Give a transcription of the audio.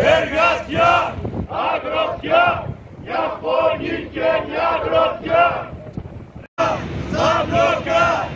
Εργατιά, αγροτιά, μια φωνή και μια γροτιά. Θα μπλοκά,